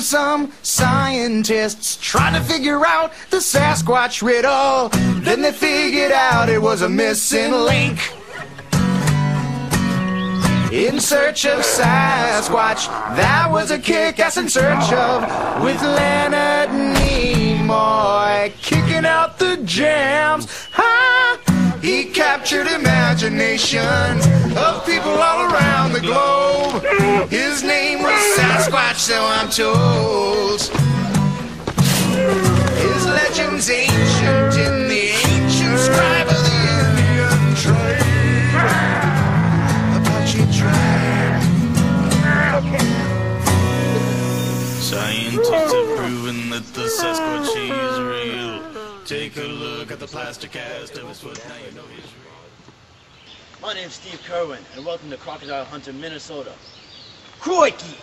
scientists trying to figure out the Sasquatch riddle. Then they figured out it was a missing link. In search of Sasquatch, that was a kick-ass in search of with Leonard Nimoy kicking out the jams. Ha! Imagination of people all around the globe. His name was Sasquatch, so I'm told. His legend's ancient in the ancient scribe of the Indian trade. Apache tribe. Scientists have proven that the Sasquatch is real. Take a look at the plaster cast of his foot. Now you know he's real. My name's Steve Kerwin, and welcome to Crocodile Hunter, Minnesota. Crikey!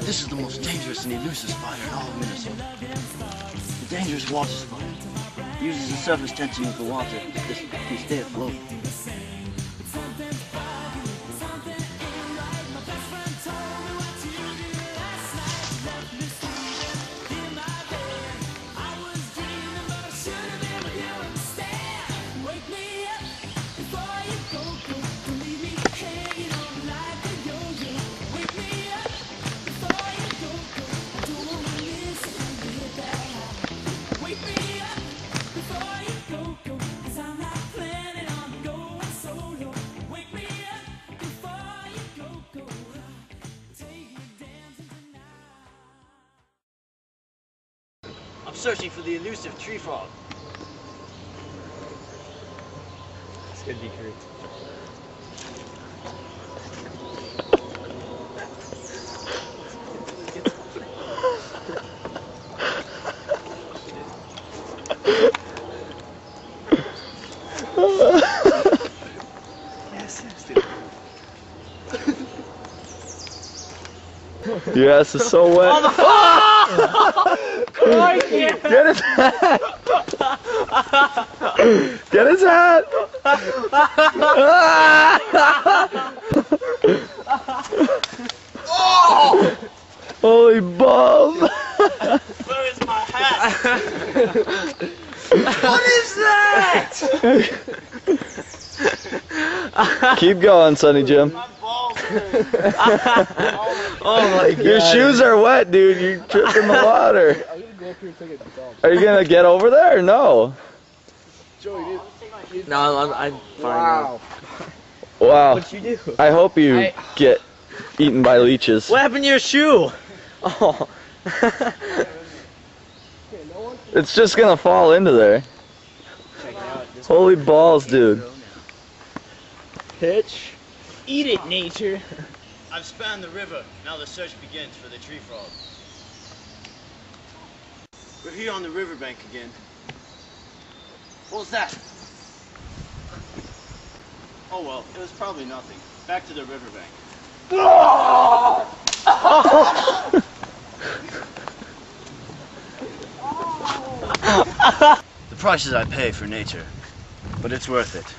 This is the most dangerous and elusive spider in all of Minnesota. The dangerous water spider uses the surface tension of the water to stay afloat. I'm searching for the elusive tree frog. It's gonna be great. Your ass is so wet. Oh Get his hat! Get his hat! Holy balls! Where is my hat? what is that? Keep going, Sonny Jim. My balls Oh my god. Your shoes are wet, dude. You tripped in the water. I'm gonna go up here and take a dump. Are you gonna get over there or no? Joey, dude. No, I'm, I'm fine. Wow. Wow. What'd you do? I hope you I- get eaten by leeches. What happened to your shoe? Oh. It's just gonna fall into there. Holy balls, dude. Pitch. Eat it, nature. I've spanned the river. Now the search begins for the tree frog. We're here on the riverbank again. What was that? Oh well, it was probably nothing. Back to the riverbank. the prices I pay for nature, but it's worth it.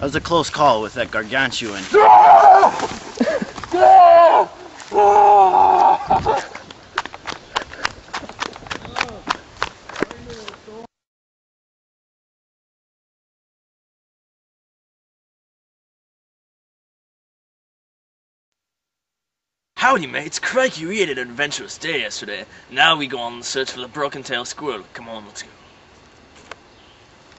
That was a close call with that gargantuan. Howdy, mates. Crikey, we had an adventurous day yesterday. Now we go on the search for the broken tail squirrel. Come on, let's go.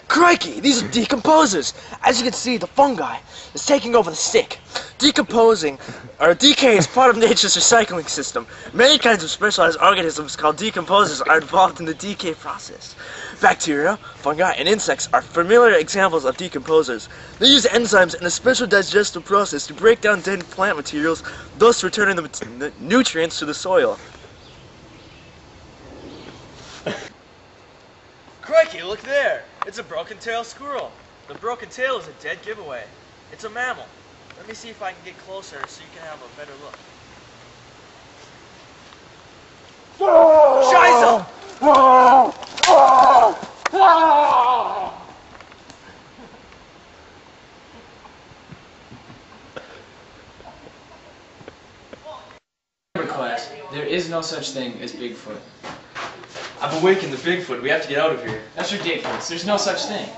Crikey, these are decomposers. As you can see, the fungi is taking over the stick. Decomposing, or decay is part of nature's recycling system. Many kinds of specialized organisms called decomposers are involved in the decay process. Bacteria, fungi, and insects are familiar examples of decomposers. They use enzymes and a special digestive process to break down dead plant materials, thus returning the nutrients to the soil. Crikey, look there. It's a broken tail squirrel. The broken tail is a dead giveaway. It's a mammal. Let me see if I can get closer so you can have a better look. Scheiße! Class, there is no such thing as Bigfoot. I've awakened the Bigfoot. We have to get out of here. That's ridiculous. There's no such thing.